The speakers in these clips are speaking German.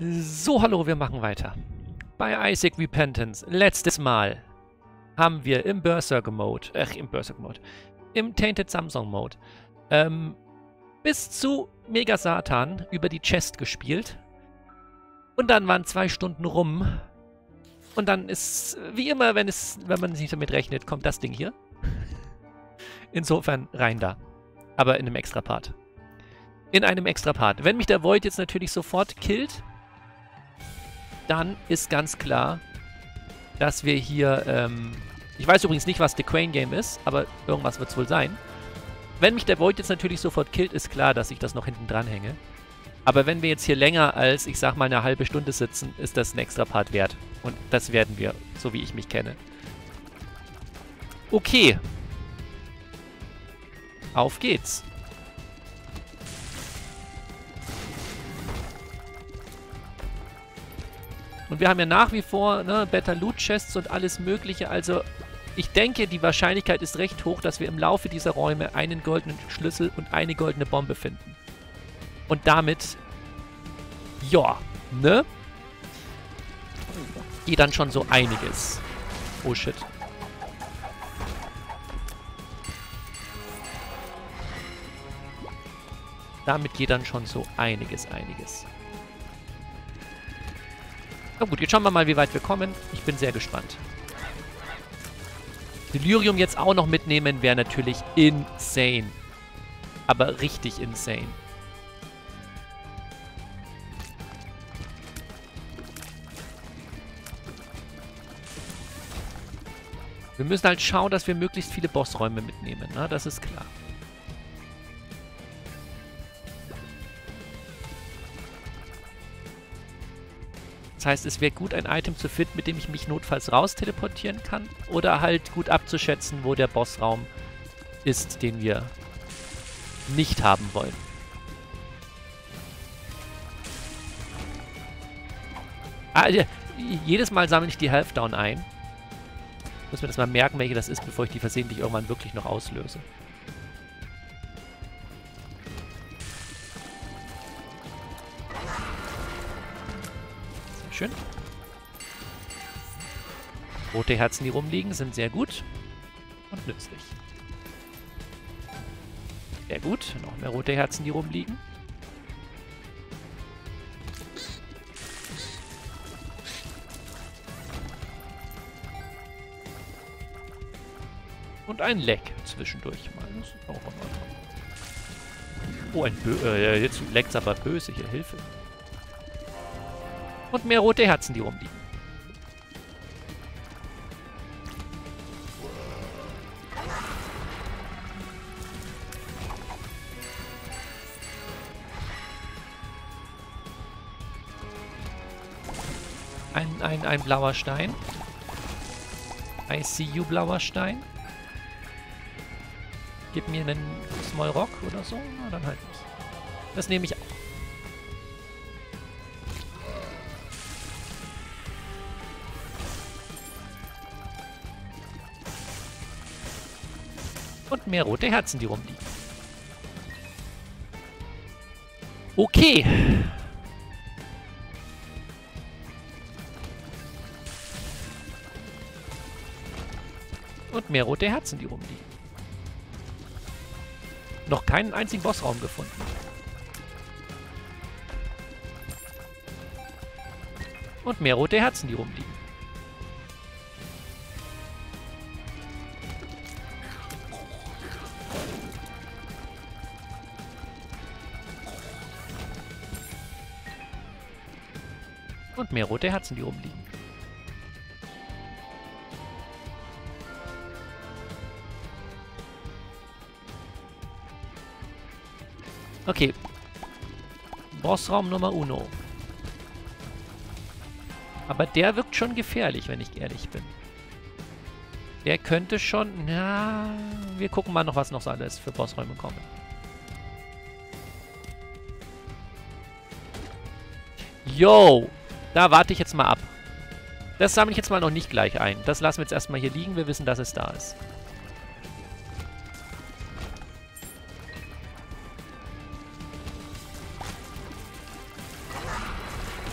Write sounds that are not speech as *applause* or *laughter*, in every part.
So, hallo, wir machen weiter. Bei Isaac Repentance, letztes Mal haben wir im Berserker Mode, ach, im Berserker Mode, im Tainted Samsung Mode, ähm, bis zu Mega Satan über die Chest gespielt. Und dann waren zwei Stunden rum. Und dann ist, wie immer, wenn es, wenn man nicht damit rechnet, kommt das Ding hier. *laughs* Insofern rein da. Aber in einem extra Part. In einem extra Part. Wenn mich der Void jetzt natürlich sofort killt, dann ist ganz klar, dass wir hier, ähm, ich weiß übrigens nicht, was The Crane Game ist, aber irgendwas wird es wohl sein. Wenn mich der Void jetzt natürlich sofort killt, ist klar, dass ich das noch hinten dran hänge. Aber wenn wir jetzt hier länger als, ich sag mal, eine halbe Stunde sitzen, ist das ein extra Part wert. Und das werden wir, so wie ich mich kenne. Okay. Auf geht's. Und wir haben ja nach wie vor ne, Better Loot Chests und alles mögliche. Also ich denke, die Wahrscheinlichkeit ist recht hoch, dass wir im Laufe dieser Räume einen goldenen Schlüssel und eine goldene Bombe finden. Und damit, ja, ne? Geht dann schon so einiges. Oh shit. Damit geht dann schon so einiges, einiges. Na gut, jetzt schauen wir mal, wie weit wir kommen. Ich bin sehr gespannt. Delirium jetzt auch noch mitnehmen wäre natürlich insane. Aber richtig insane. Wir müssen halt schauen, dass wir möglichst viele Bossräume mitnehmen. Ne? Das ist klar. Das heißt, es wäre gut, ein Item zu finden, mit dem ich mich notfalls raus teleportieren kann. Oder halt gut abzuschätzen, wo der Bossraum ist, den wir nicht haben wollen. Ah, jedes Mal sammle ich die Half Down ein. Muss mir das mal merken, welche das ist, bevor ich die versehentlich irgendwann wirklich noch auslöse. Schön. Rote Herzen, die rumliegen, sind sehr gut und nützlich. Sehr gut. Noch mehr rote Herzen, die rumliegen. Und ein Leck zwischendurch mal. Das ist auch in Oh, ein Bö äh, jetzt es aber böse hier. Hilfe. Und mehr rote Herzen, die rumliegen. Ein, ein, ein blauer Stein. I see you, blauer Stein. Gib mir einen Small Rock oder so. Na, dann halt nicht. Das nehme ich Und mehr rote Herzen, die rumliegen. Okay. Und mehr rote Herzen, die rumliegen. Noch keinen einzigen Bossraum gefunden. Und mehr rote Herzen, die rumliegen. Mehr rote Herzen, die rumliegen. Okay. Bossraum Nummer uno. Aber der wirkt schon gefährlich, wenn ich ehrlich bin. Der könnte schon... Na, wir gucken mal noch, was noch so alles für Bossräume kommen. Yo! Da warte ich jetzt mal ab. Das sammle ich jetzt mal noch nicht gleich ein. Das lassen wir jetzt erstmal hier liegen. Wir wissen, dass es da ist.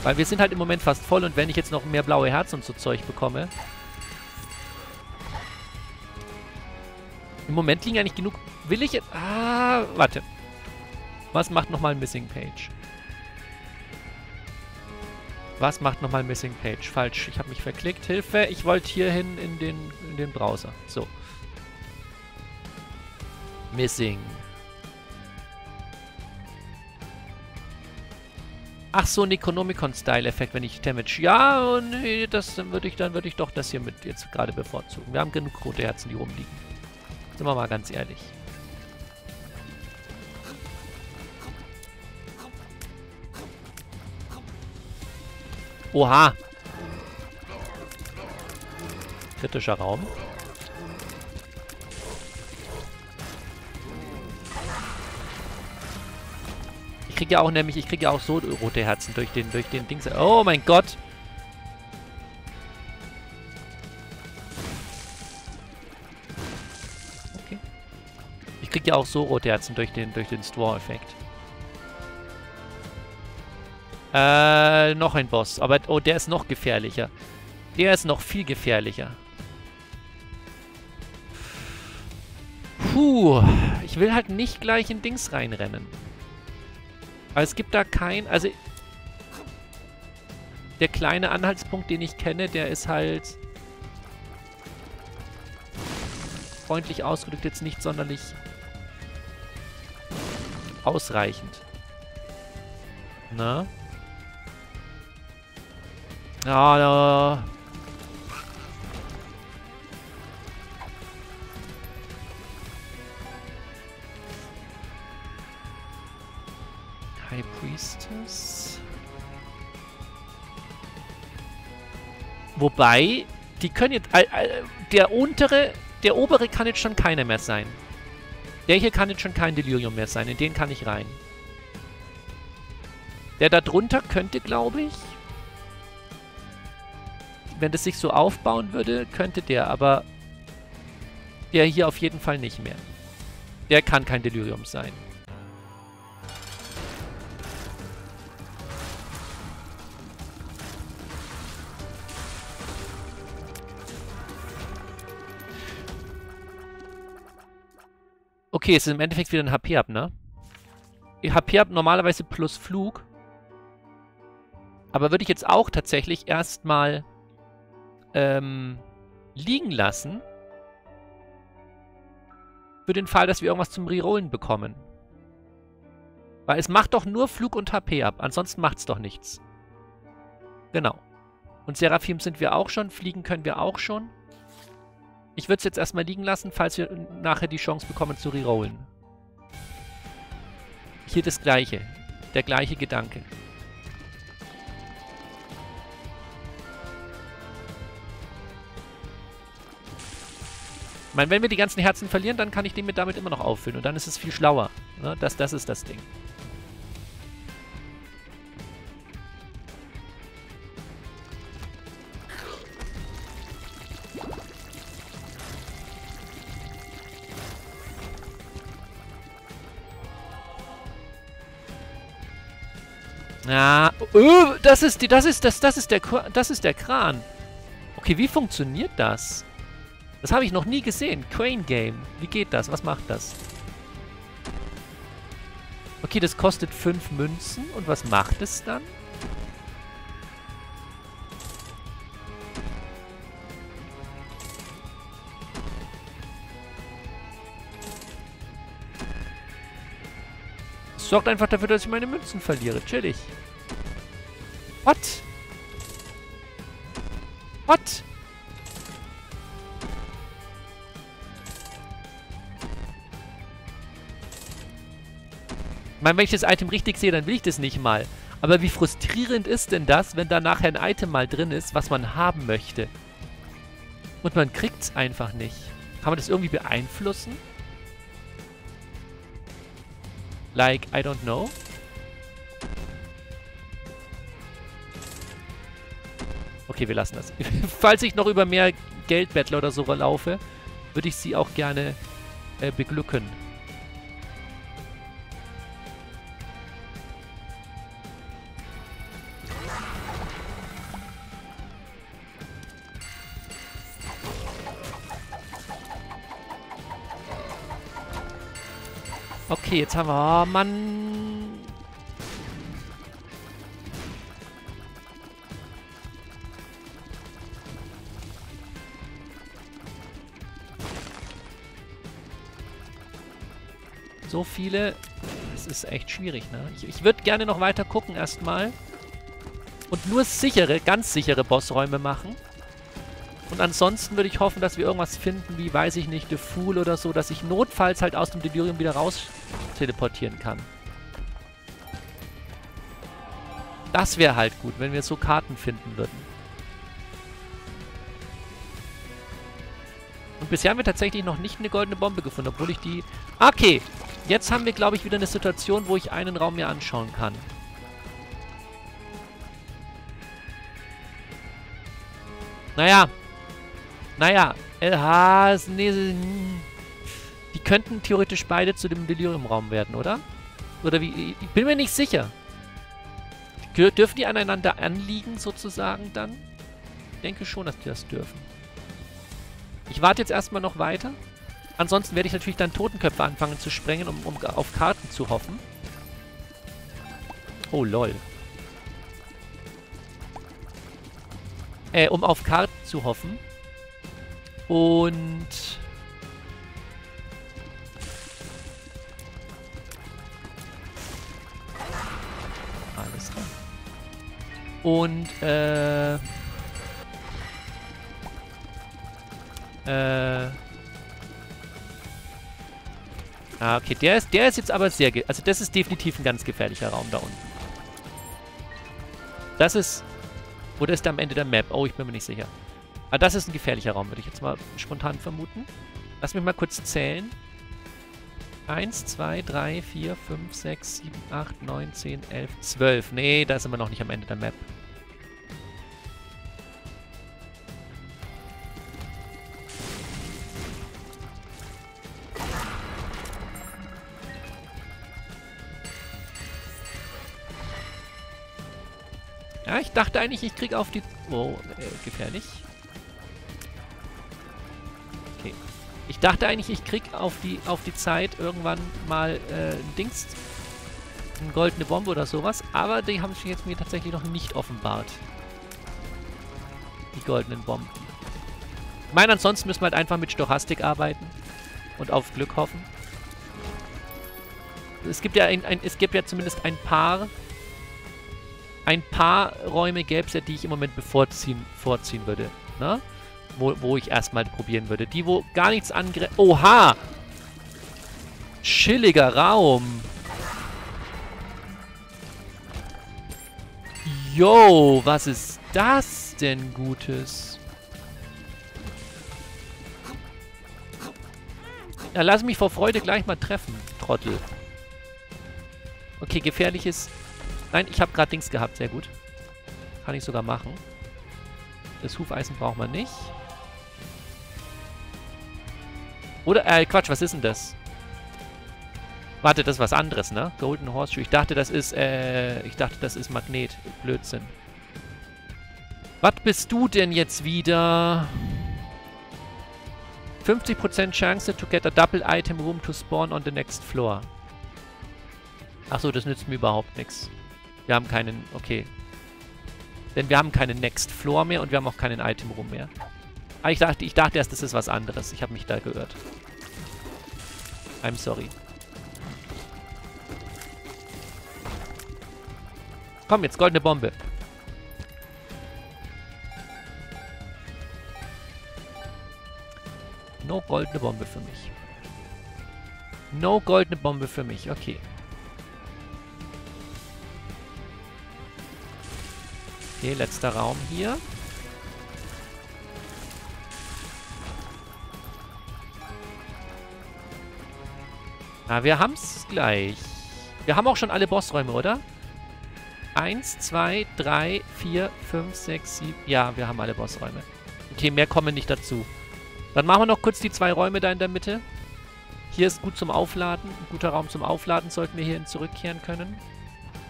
Weil wir sind halt im Moment fast voll und wenn ich jetzt noch mehr blaue Herzen und so Zeug bekomme... Im Moment liegen ja nicht genug... Will ich jetzt... Ah, warte. Was macht nochmal Missing Page? Was macht nochmal Missing Page? Falsch, ich habe mich verklickt. Hilfe, ich wollte hierhin in den, in den Browser. So. Missing. Ach so, ein Economicon-Style-Effekt, wenn ich Damage... Ja, nee, das würde ich, dann würde ich doch das hier mit jetzt gerade bevorzugen. Wir haben genug rote Herzen, die rumliegen. Sind wir mal ganz ehrlich. Oha. Kritischer Raum. Ich kriege ja auch nämlich, ich kriege ja auch so rote Herzen durch den, durch den Dings. Oh mein Gott! Okay. Ich kriege ja auch so rote Herzen durch den, durch den Straw-Effekt. Äh, noch ein Boss. Aber, oh, der ist noch gefährlicher. Der ist noch viel gefährlicher. Puh. Ich will halt nicht gleich in Dings reinrennen. Aber es gibt da kein... Also... Der kleine Anhaltspunkt, den ich kenne, der ist halt... Freundlich ausgedrückt jetzt nicht sonderlich... Ausreichend. Na? Ja. High Priestess. Wobei, die können jetzt... Äh, äh, der untere, der obere kann jetzt schon keiner mehr sein. Der hier kann jetzt schon kein Delirium mehr sein. In den kann ich rein. Der da drunter könnte, glaube ich... Wenn das sich so aufbauen würde, könnte der, aber... Der hier auf jeden Fall nicht mehr. Der kann kein Delirium sein. Okay, es ist im Endeffekt wieder ein HP ab, ne? HP ab normalerweise plus Flug. Aber würde ich jetzt auch tatsächlich erstmal ähm, liegen lassen. Für den Fall, dass wir irgendwas zum Rerollen bekommen. Weil es macht doch nur Flug und HP ab. Ansonsten macht es doch nichts. Genau. Und Seraphim sind wir auch schon. Fliegen können wir auch schon. Ich würde es jetzt erstmal liegen lassen, falls wir nachher die Chance bekommen zu rerollen. Hier das gleiche. Der gleiche Gedanke. Ich meine, wenn wir die ganzen Herzen verlieren, dann kann ich den mit damit immer noch auffüllen. Und dann ist es viel schlauer. Ne? Das, das ist das Ding. Ja, oh, das ist die, das ist das, das ist der, das ist der Kran. Okay, wie funktioniert das? Das habe ich noch nie gesehen. Crane Game. Wie geht das? Was macht das? Okay, das kostet 5 Münzen. Und was macht es dann? sorgt einfach dafür, dass ich meine Münzen verliere. Chillig. What? Meine, wenn ich das Item richtig sehe, dann will ich das nicht mal. Aber wie frustrierend ist denn das, wenn da nachher ein Item mal drin ist, was man haben möchte? Und man kriegt es einfach nicht. Kann man das irgendwie beeinflussen? Like, I don't know. Okay, wir lassen das. *laughs* Falls ich noch über mehr Geldbettler oder so laufe, würde ich sie auch gerne äh, beglücken. Okay, jetzt haben wir... Oh, Mann. So viele... Das ist echt schwierig, ne? Ich, ich würde gerne noch weiter gucken erstmal. Und nur sichere, ganz sichere Bossräume machen. Und ansonsten würde ich hoffen, dass wir irgendwas finden, wie, weiß ich nicht, The Fool oder so, dass ich notfalls halt aus dem Delirium wieder raus teleportieren kann. Das wäre halt gut, wenn wir so Karten finden würden. Und bisher haben wir tatsächlich noch nicht eine goldene Bombe gefunden, obwohl ich die... Okay, jetzt haben wir, glaube ich, wieder eine Situation, wo ich einen Raum mir anschauen kann. Naja, naja, äh, nee, die könnten theoretisch beide zu dem Delirium-Raum werden, oder? Oder wie? Ich bin mir nicht sicher. Dürfen die aneinander anliegen, sozusagen, dann? Ich denke schon, dass die das dürfen. Ich warte jetzt erstmal noch weiter. Ansonsten werde ich natürlich dann Totenköpfe anfangen zu sprengen, um, um auf Karten zu hoffen. Oh, lol. Äh, um auf Karten zu hoffen. Und... Alles klar. Und, äh... Äh... Ah, okay. Der ist, der ist jetzt aber sehr... Also das ist definitiv ein ganz gefährlicher Raum da unten. Das ist... Oder ist der am Ende der Map? Oh, ich bin mir nicht sicher. Aber das ist ein gefährlicher Raum, würde ich jetzt mal spontan vermuten. Lass mich mal kurz zählen. 1, 2, 3, 4, 5, 6, 7, 8, 9, 10, 11, 12. Nee, da sind wir noch nicht am Ende der Map. Ja, ich dachte eigentlich, ich krieg auf die... Oh, äh, gefährlich. Ich dachte eigentlich, ich krieg auf die, auf die Zeit irgendwann mal äh, ein Dings, eine goldene Bombe oder sowas, aber die haben sich jetzt mir tatsächlich noch nicht offenbart. Die goldenen Bomben. Ich meine, ansonsten müssen wir halt einfach mit Stochastik arbeiten und auf Glück hoffen. Es gibt ja ein, ein es gibt ja zumindest ein paar ein paar Räume gäbe es ja, die ich im Moment bevorziehen, vorziehen würde. Ne? Wo, wo ich erstmal probieren würde. Die, wo gar nichts angre... Oha! Chilliger Raum. Yo, was ist das denn Gutes? Ja, lass mich vor Freude gleich mal treffen, Trottel. Okay, gefährliches... Nein, ich habe gerade Dings gehabt, sehr gut. Kann ich sogar machen. Das Hufeisen braucht man nicht. Oder, äh, Quatsch, was ist denn das? Warte, das ist was anderes, ne? Golden Horseshoe. Ich dachte, das ist, äh, ich dachte, das ist Magnet. Blödsinn. Was bist du denn jetzt wieder? 50% Chance to get a double item room to spawn on the next floor. Achso, das nützt mir überhaupt nichts. Wir haben keinen, okay. Denn wir haben keinen Next Floor mehr und wir haben auch keinen Item Room mehr. Ah, ich dachte, ich dachte erst, das ist was anderes. Ich habe mich da geirrt. I'm sorry. Komm, jetzt goldene Bombe. No goldene Bombe für mich. No goldene Bombe für mich. Okay. Okay, letzter Raum hier. Na, wir haben's gleich. Wir haben auch schon alle Bossräume, oder? Eins, zwei, drei, vier, fünf, sechs, sieben. Ja, wir haben alle Bossräume. Okay, mehr kommen nicht dazu. Dann machen wir noch kurz die zwei Räume da in der Mitte. Hier ist gut zum Aufladen. Ein guter Raum zum Aufladen. Sollten wir hierhin zurückkehren können.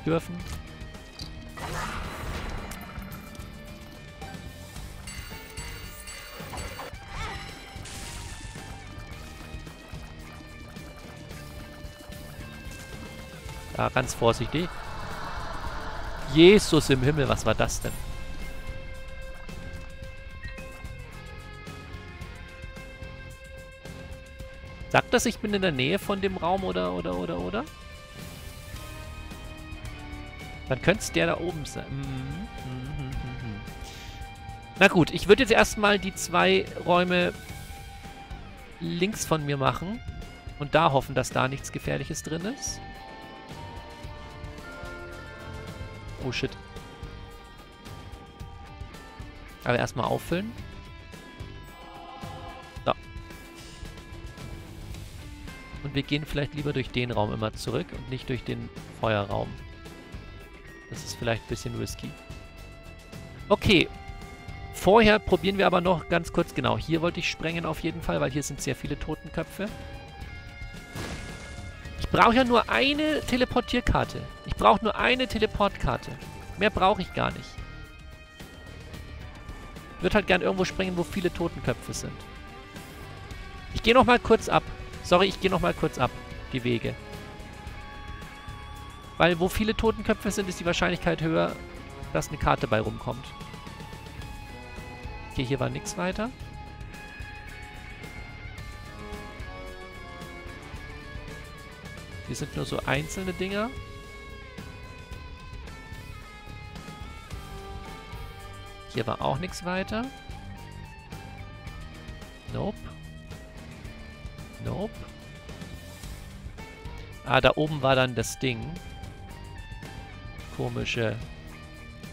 Dürfen. Ja, ganz vorsichtig. Jesus im Himmel, was war das denn? Sagt das, ich bin in der Nähe von dem Raum oder, oder, oder, oder? Dann könnte es der da oben sein. Mhm, mhm, mhm, mhm. Na gut, ich würde jetzt erstmal die zwei Räume links von mir machen. Und da hoffen, dass da nichts Gefährliches drin ist. Oh shit. Aber erstmal auffüllen. So. Und wir gehen vielleicht lieber durch den Raum immer zurück und nicht durch den Feuerraum. Das ist vielleicht ein bisschen risky. Okay. Vorher probieren wir aber noch ganz kurz, genau, hier wollte ich sprengen auf jeden Fall, weil hier sind sehr viele Totenköpfe. Ich brauche ja nur eine Teleportierkarte. Ich brauche nur eine Teleportkarte. Mehr brauche ich gar nicht. Ich würde halt gern irgendwo springen, wo viele Totenköpfe sind. Ich gehe noch mal kurz ab. Sorry, ich gehe noch mal kurz ab. Die Wege. Weil wo viele Totenköpfe sind, ist die Wahrscheinlichkeit höher, dass eine Karte bei rumkommt. Okay, hier war nichts weiter. Hier sind nur so einzelne Dinger. Hier war auch nichts weiter. Nope. Nope. Ah, da oben war dann das Ding. Komische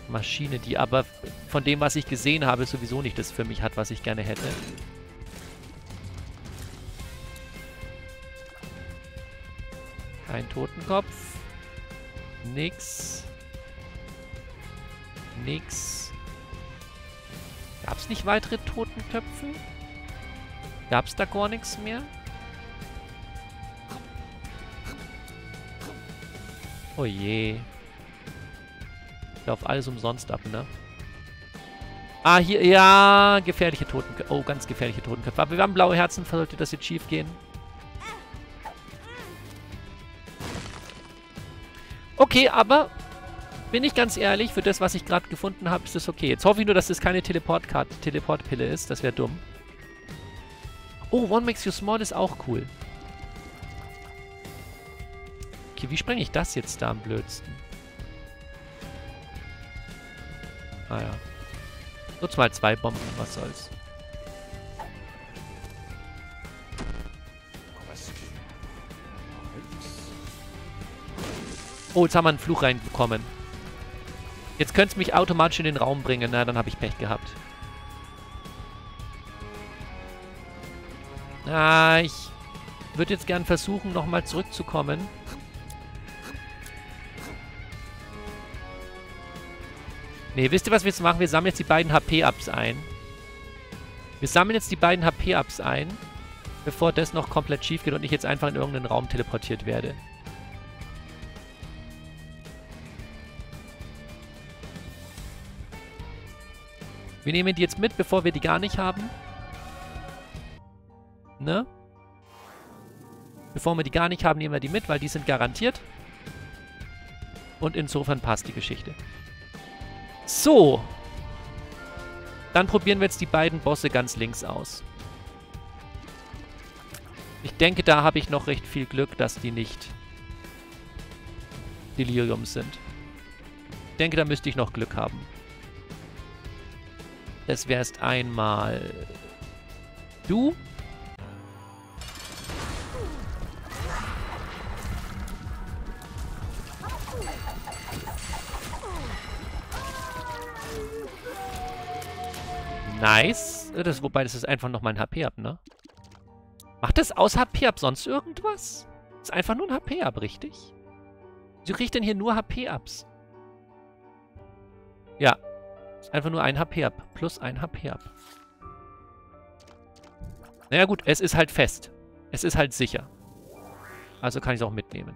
Maschine, die aber von dem, was ich gesehen habe, sowieso nicht das für mich hat, was ich gerne hätte. Kein Totenkopf. Nix. Nix. Gab es nicht weitere Totenköpfe? Gab es da gar nichts mehr? Oh je. Ich alles umsonst ab, ne? Ah, hier, ja, gefährliche Totenköpfe. Oh, ganz gefährliche Totenköpfe. Aber wir haben blaue Herzen, sollte das jetzt schief gehen. Okay, aber bin ich ganz ehrlich, für das, was ich gerade gefunden habe, ist das okay. Jetzt hoffe ich nur, dass das keine Teleportkarte, Teleportpille ist. Das wäre dumm. Oh, One Makes You Small ist auch cool. Okay, wie sprenge ich das jetzt da am blödsten? Ah ja. Nutz mal zwei Bomben, was soll's. Oh, jetzt haben wir einen Fluch reinbekommen. Jetzt könnte es mich automatisch in den Raum bringen. Na, dann habe ich Pech gehabt. Ah, ich würde jetzt gern versuchen, nochmal zurückzukommen. Ne, wisst ihr, was wir jetzt machen? Wir sammeln jetzt die beiden HP-Ups ein. Wir sammeln jetzt die beiden HP-Ups ein, bevor das noch komplett schief geht und ich jetzt einfach in irgendeinen Raum teleportiert werde. Wir nehmen die jetzt mit, bevor wir die gar nicht haben. Ne? Bevor wir die gar nicht haben, nehmen wir die mit, weil die sind garantiert. Und insofern passt die Geschichte. So. Dann probieren wir jetzt die beiden Bosse ganz links aus. Ich denke, da habe ich noch recht viel Glück, dass die nicht Delirium sind. Ich denke, da müsste ich noch Glück haben. Das wärst einmal du. Nice. Das, wobei, das ist einfach noch mein HP ab, ne? Macht das aus HP ab sonst irgendwas? Das ist einfach nur ein HP ab, richtig? Wieso kriege ich denn hier nur HP-Ups? Ja, einfach nur ein HP ab. Plus ein HP ab. Naja gut, es ist halt fest. Es ist halt sicher. Also kann ich es auch mitnehmen.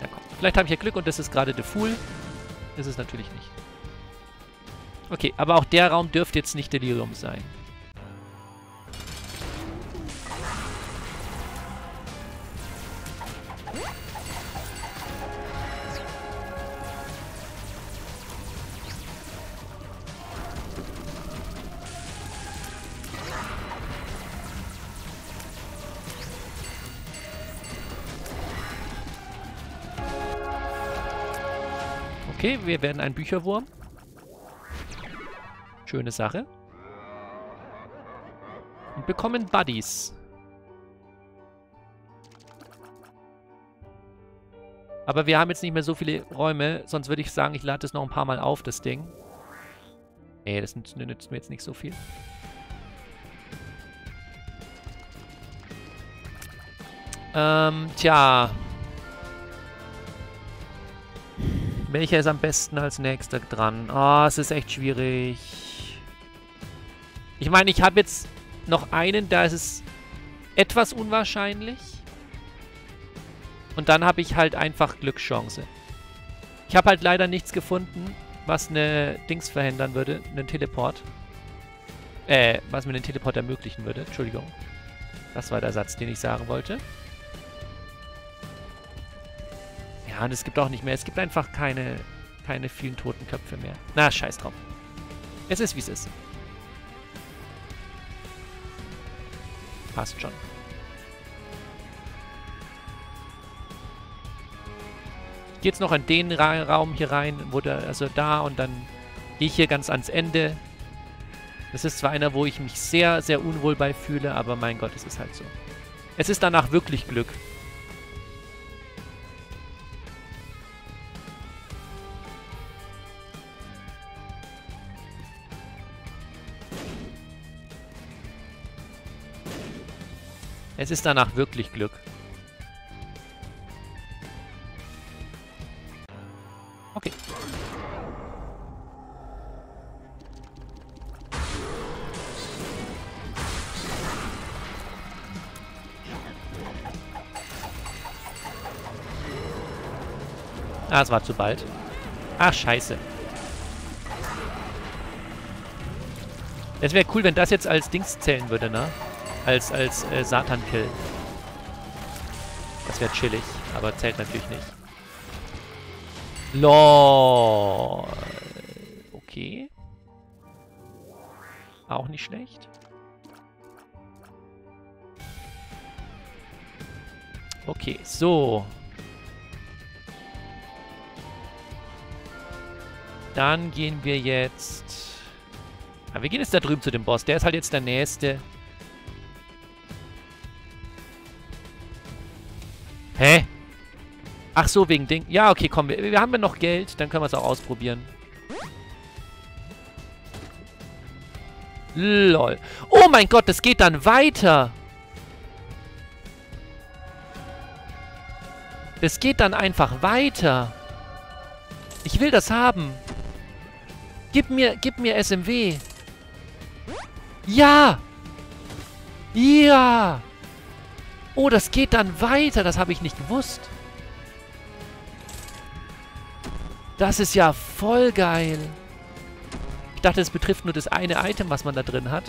Ja, komm. Vielleicht habe ich ja Glück und das ist gerade The Fool. Ist es natürlich nicht. Okay, aber auch der Raum dürfte jetzt nicht Delirium sein. Okay, wir werden ein Bücherwurm. Schöne Sache. Und bekommen Buddies. Aber wir haben jetzt nicht mehr so viele Räume, sonst würde ich sagen, ich lade das noch ein paar Mal auf, das Ding. Nee, das nützt, nützt mir jetzt nicht so viel. Ähm, tja. Welcher ist am besten als nächster dran? Ah, oh, es ist echt schwierig. Ich meine, ich habe jetzt noch einen, da ist es etwas unwahrscheinlich. Und dann habe ich halt einfach Glückschance. Ich habe halt leider nichts gefunden, was eine Dings verhindern würde, einen Teleport. Äh, was mir den Teleport ermöglichen würde. Entschuldigung. Das war der Satz, den ich sagen wollte. Und es gibt auch nicht mehr. Es gibt einfach keine, keine vielen toten Köpfe mehr. Na, scheiß drauf. Es ist, wie es ist. Passt schon. gehe jetzt noch in den Ra Raum hier rein, wo der, also da und dann gehe ich hier ganz ans Ende. Das ist zwar einer, wo ich mich sehr, sehr unwohl bei fühle, aber mein Gott, es ist halt so. Es ist danach wirklich Glück. Es ist danach wirklich Glück. Okay. Ah, es war zu bald. Ach, scheiße. Es wäre cool, wenn das jetzt als Dings zählen würde, ne? Als, als äh, Satan-Kill. Das wäre chillig, aber zählt natürlich nicht. LOL. Okay. Auch nicht schlecht. Okay, so. Dann gehen wir jetzt... Ja, wir gehen jetzt da drüben zu dem Boss. Der ist halt jetzt der Nächste. Hä? Ach so, wegen Ding. Ja, okay, komm. Wir, wir haben ja noch Geld. Dann können wir es auch ausprobieren. Lol. Oh mein Gott, das geht dann weiter. Es geht dann einfach weiter. Ich will das haben. Gib mir, gib mir SMW. Ja. Ja. Oh, das geht dann weiter. Das habe ich nicht gewusst. Das ist ja voll geil. Ich dachte, es betrifft nur das eine Item, was man da drin hat.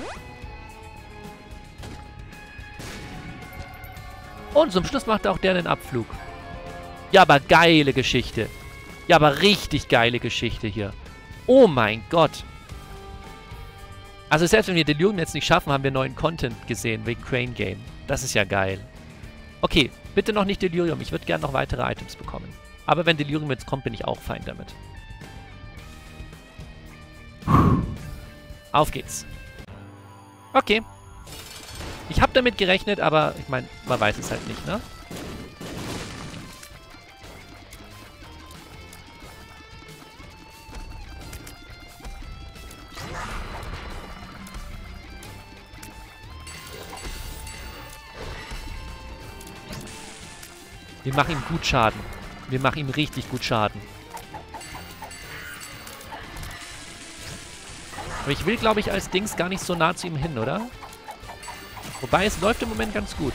Und zum Schluss macht auch der einen Abflug. Ja, aber geile Geschichte. Ja, aber richtig geile Geschichte hier. Oh mein Gott. Also selbst wenn wir Delirium jetzt nicht schaffen, haben wir neuen Content gesehen wegen Crane Game. Das ist ja geil. Okay, bitte noch nicht Delirium. Ich würde gerne noch weitere Items bekommen. Aber wenn Delirium jetzt kommt, bin ich auch fein damit. Auf geht's. Okay. Ich habe damit gerechnet, aber ich meine, man weiß es halt nicht, ne? Wir machen ihm gut Schaden. Wir machen ihm richtig gut Schaden. Aber ich will, glaube ich, als Dings gar nicht so nah zu ihm hin, oder? Wobei, es läuft im Moment ganz gut.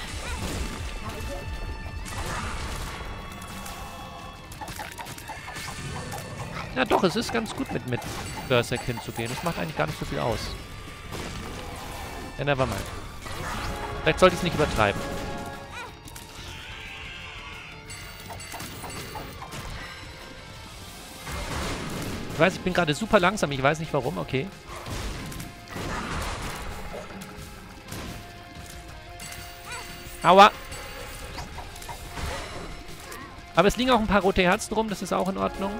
Ja doch, es ist ganz gut mit, mit Berserk hinzugehen. Es macht eigentlich gar nicht so viel aus. Ja, nevermind. Vielleicht sollte ich es nicht übertreiben. Ich weiß, ich bin gerade super langsam. Ich weiß nicht warum. Okay. Aua. Aber es liegen auch ein paar rote Herzen rum. Das ist auch in Ordnung.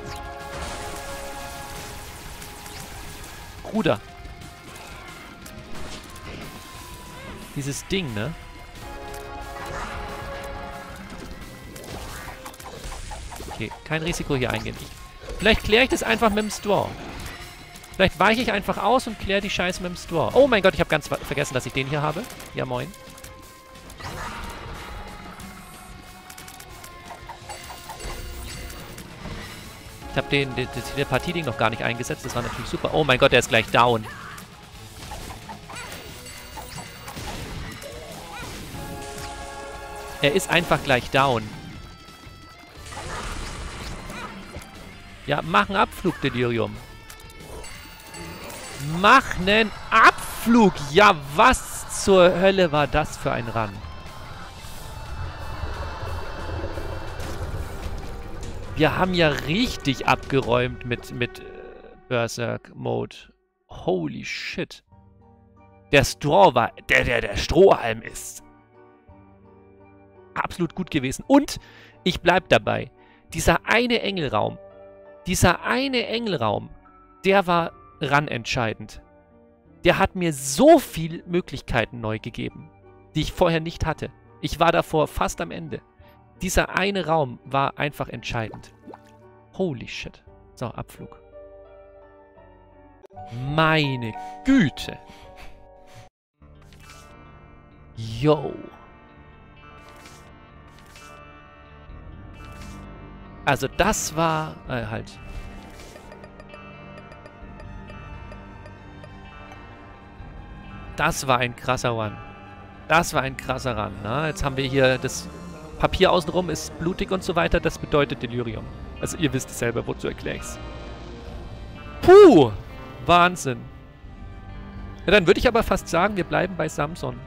Bruder. Dieses Ding, ne? Okay, kein Risiko hier eingehen. Ich, vielleicht kläre ich das einfach mit dem Straw. Vielleicht weiche ich einfach aus und kläre die Scheiße mit dem Straw. Oh mein Gott, ich habe ganz vergessen, dass ich den hier habe. Ja, moin. Ich habe den, den, das Telepathie-Ding noch gar nicht eingesetzt. Das war natürlich super. Oh mein Gott, der ist gleich down. Er ist einfach gleich down. Ja, mach einen Abflug, Delirium. Mach einen Abflug! Ja, was zur Hölle war das für ein Run? Wir haben ja richtig abgeräumt mit, mit äh, Berserk-Mode. Holy shit. Der Straw war... Der, der, der Strohhalm ist absolut gut gewesen. Und ich bleib dabei. Dieser eine Engelraum, dieser eine Engelraum, der war ran entscheidend. Der hat mir so viele Möglichkeiten neu gegeben, die ich vorher nicht hatte. Ich war davor fast am Ende. Dieser eine Raum war einfach entscheidend. Holy shit. So, Abflug. Meine Güte. Yo. Also das war... Äh, halt. Das war ein krasser One. Das war ein krasser Run. Ne? Jetzt haben wir hier das Papier außenrum ist blutig und so weiter. Das bedeutet Delirium. Also ihr wisst es selber, wozu erkläre ich's. Puh! Wahnsinn. Ja, dann würde ich aber fast sagen, wir bleiben bei Samson.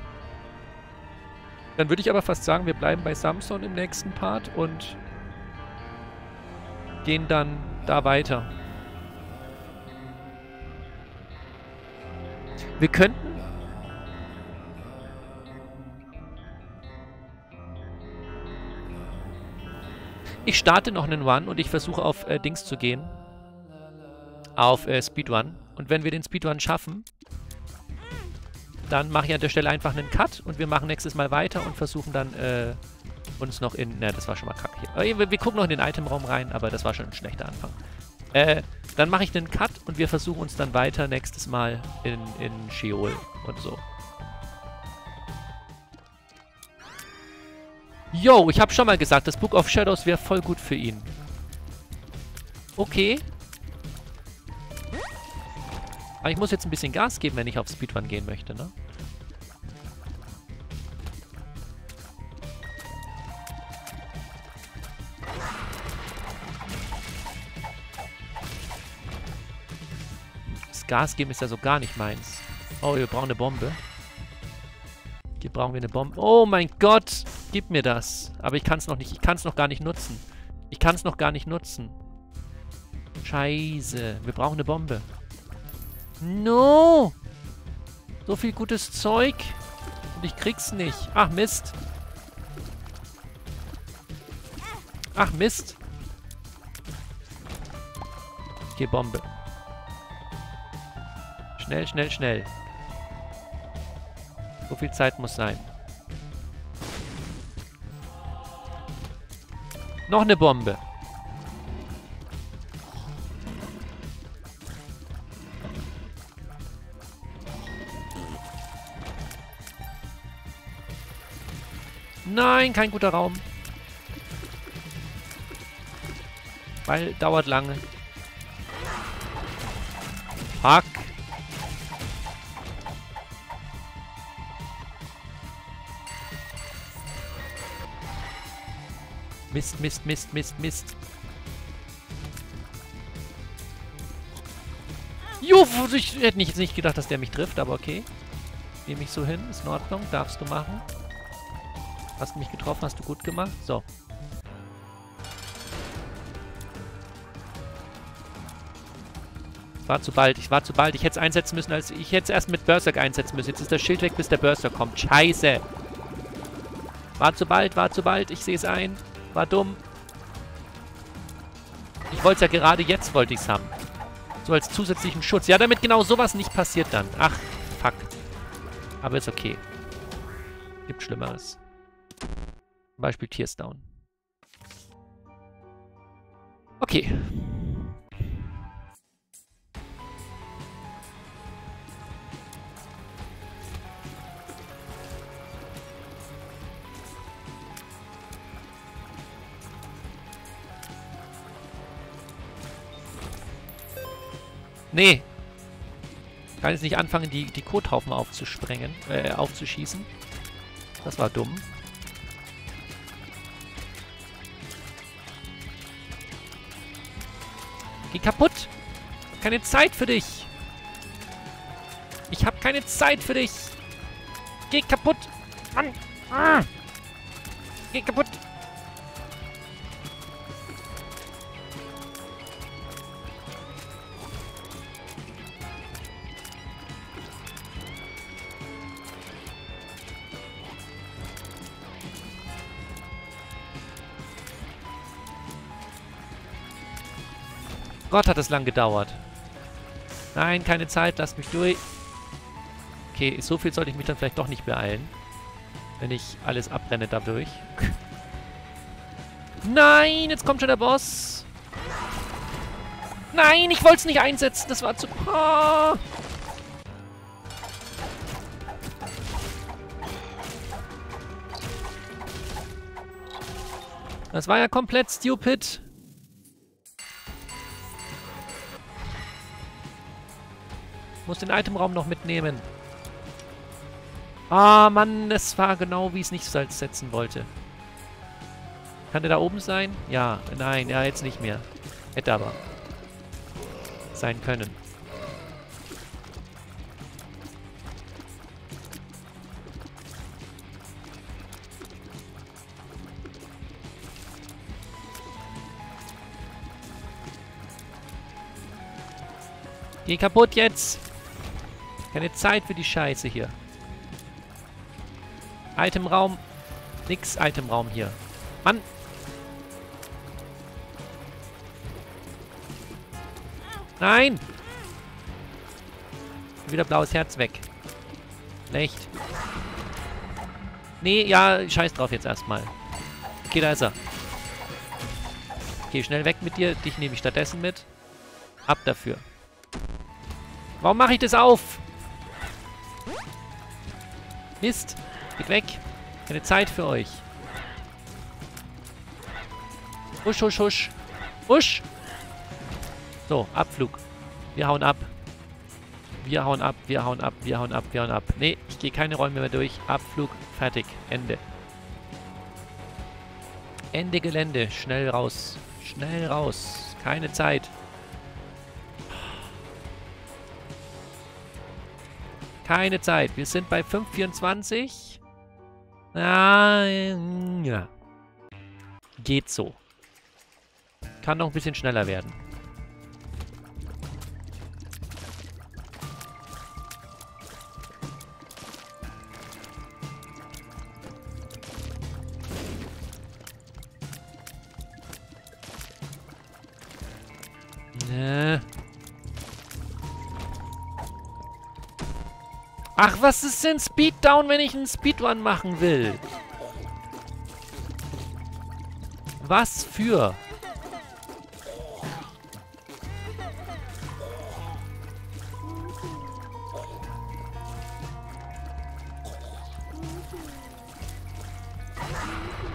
Dann würde ich aber fast sagen, wir bleiben bei Samson im nächsten Part und gehen dann da weiter. Wir könnten... Ich starte noch einen Run und ich versuche auf äh, Dings zu gehen. Auf äh, Speedrun. Und wenn wir den Speedrun schaffen, dann mache ich an der Stelle einfach einen Cut und wir machen nächstes Mal weiter und versuchen dann äh, uns noch in... Ne, das war schon mal kacke. Wir, wir, gucken noch in den Itemraum rein, aber das war schon ein schlechter Anfang. Äh, dann mache ich einen Cut und wir versuchen uns dann weiter nächstes Mal in, in Sheol und so. Yo, ich habe schon mal gesagt, das Book of Shadows wäre voll gut für ihn. Okay. Aber ich muss jetzt ein bisschen Gas geben, wenn ich auf Speedrun gehen möchte, ne? Gas geben ist ja so gar nicht meins. Oh, wir brauchen eine Bombe. Hier brauchen wir eine Bombe. Oh mein Gott! Gib mir das. Aber ich kann es noch nicht. Ich kann es noch gar nicht nutzen. Ich kann es noch gar nicht nutzen. Scheiße. Wir brauchen eine Bombe. No! So viel gutes Zeug. Und ich krieg's nicht. Ach, Mist. Ach, Mist. Okay, Bombe. Schnell, schnell, schnell. So viel Zeit muss sein. Noch eine Bombe. Nein, kein guter Raum. Weil dauert lange. Fuck. Mist, Mist, Mist, Mist, Mist. Jo, ich hätte nicht, nicht gedacht, dass der mich trifft, aber okay. Nehme ich so hin, ist in Ordnung, darfst du machen. Hast mich getroffen, hast du gut gemacht. So. War zu bald, ich war zu bald. Ich hätte es einsetzen müssen, als ich hätte es erst mit Berserk einsetzen müssen. Jetzt ist das Schild weg, bis der Berserk kommt. Scheiße. War zu bald, war zu bald. Ich sehe es ein. War dumm. Ich wollte es ja gerade jetzt, wollte ich es haben. So als zusätzlichen Schutz. Ja, damit genau sowas nicht passiert dann. Ach, fuck. Aber ist okay. Gibt Schlimmeres. Zum Beispiel Tears Down. Okay. Nee. Kann jetzt nicht anfangen, die, die Kothaufen aufzusprengen, äh, aufzuschießen. Das war dumm. Geh kaputt! Keine Zeit für dich! Ich habe keine Zeit für dich! Geh kaputt! Mann! Ah! Geh kaputt! Gott, hat das lang gedauert. Nein, keine Zeit, lasst mich durch. Okay, so viel sollte ich mich dann vielleicht doch nicht beeilen. Wenn ich alles abbrenne dadurch. *laughs* Nein, jetzt kommt schon der Boss. Nein, ich wollte es nicht einsetzen. Das war zu... Oh. Das war ja komplett stupid. Muss den Itemraum noch mitnehmen. Ah, Mann, das war genau, wie ich es nicht Salz setzen wollte. Kann der da oben sein? Ja, nein, ja, jetzt nicht mehr. Hätte aber. Sein können. Geh kaputt jetzt! Keine Zeit für die Scheiße hier. Itemraum. Nix Itemraum hier. Mann! Nein! Wieder blaues Herz weg. Schlecht. Nee, ja, scheiß drauf jetzt erstmal. Okay, da ist er. Okay, schnell weg mit dir. Dich nehme ich stattdessen mit. Ab dafür. Warum mache ich das auf? Mist. Geht weg. Keine Zeit für euch. Husch, husch, husch. Husch! So, Abflug. Wir hauen ab. Wir hauen ab, wir hauen ab, wir hauen ab, wir hauen ab. Nee, ich gehe keine Räume mehr durch. Abflug, fertig, Ende. Ende Gelände. Schnell raus. Schnell raus. Keine Zeit. Keine Zeit. Wir sind bei 5,24. Ah, ja. Geht so. Kann noch ein bisschen schneller werden. Ach, was ist denn Speeddown, wenn ich einen Speedrun machen will? Was für?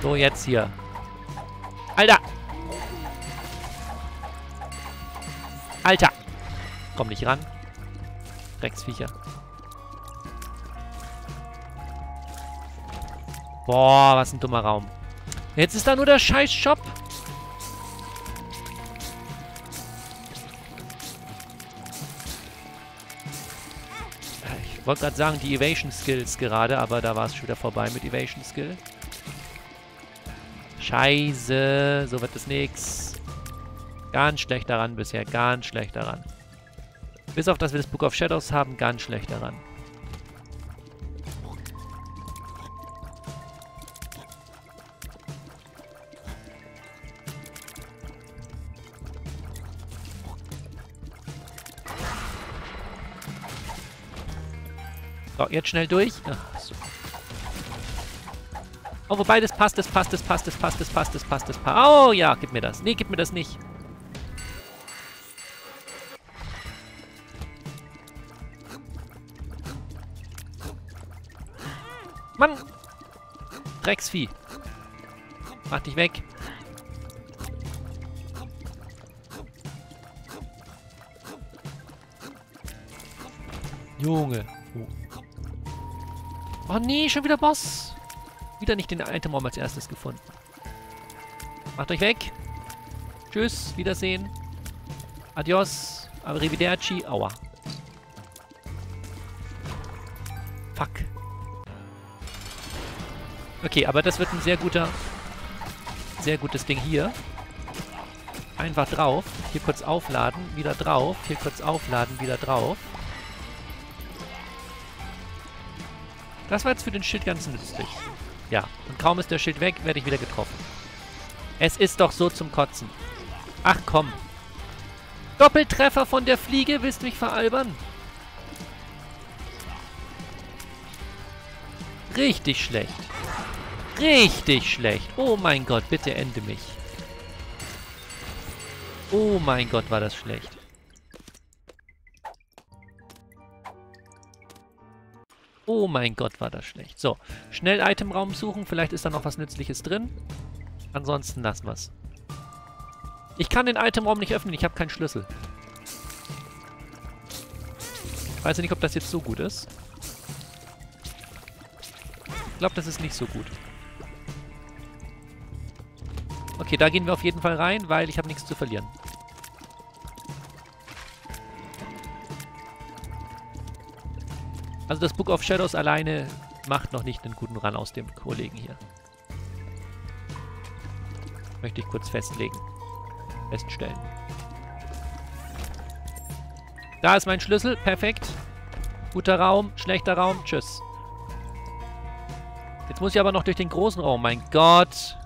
So, jetzt hier. Alter! Alter! Komm nicht ran. Drecksviecher. Boah, was ein dummer Raum. Jetzt ist da nur der scheiß Shop. Ich wollte gerade sagen, die Evasion Skills gerade, aber da war es schon wieder vorbei mit Evasion Skill. Scheiße, so wird es nix. Ganz schlecht daran bisher, ganz schlecht daran. Bis auf, dass wir das Book of Shadows haben, ganz schlecht daran. Jetzt schnell durch. Ach, super. Oh, wobei, das passt, das passt, das passt, das passt, das passt, das passt, das passt. Oh, ja, gib mir das. Nee, gib mir das nicht. Mann! Drecksvieh. Mach dich weg. Junge. Oh. Oh nee, schon wieder Boss. Wieder nicht den Itemraum als erstes gefunden. Macht euch weg. Tschüss, Wiedersehen. Adios. Arrivederci. Aua. Fuck. Okay, aber das wird ein sehr guter... Sehr gutes Ding hier. Einfach drauf. Hier kurz aufladen, wieder drauf. Hier kurz aufladen, wieder drauf. Das war jetzt für den Schild ganz nützlich. Ja, und kaum ist der Schild weg, werde ich wieder getroffen. Es ist doch so zum Kotzen. Ach komm. Doppeltreffer von der Fliege, willst du mich veralbern? Richtig schlecht. Richtig schlecht. Oh mein Gott, bitte ende mich. Oh mein Gott, war das schlecht. Oh mein Gott, war das schlecht. So, schnell Itemraum suchen. Vielleicht ist da noch was Nützliches drin. Ansonsten lassen wir es. Ich kann den Itemraum nicht öffnen. Ich habe keinen Schlüssel. Ich weiß nicht, ob das jetzt so gut ist. Ich glaube, das ist nicht so gut. Okay, da gehen wir auf jeden Fall rein, weil ich habe nichts zu verlieren. Also das Book of Shadows alleine macht noch nicht einen guten Run aus dem Kollegen hier. Möchte ich kurz festlegen. Feststellen. Da ist mein Schlüssel. Perfekt. Guter Raum, schlechter Raum. Tschüss. Jetzt muss ich aber noch durch den großen Raum. Mein Gott.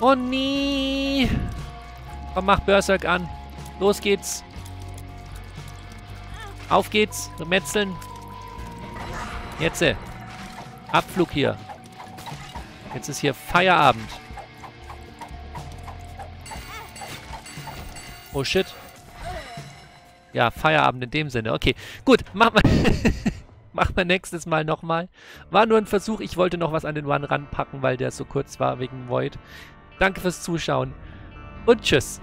Oh nee. Komm, mach Berserk an. Los geht's. Auf geht's. Metzeln. Jetzt. Äh, Abflug hier. Jetzt ist hier Feierabend. Oh shit. Ja, Feierabend in dem Sinne. Okay, gut. Machen wir, wir nächstes Mal nochmal. War nur ein Versuch. Ich wollte noch was an den One ranpacken, weil der so kurz war wegen Void. Danke fürs Zuschauen und tschüss.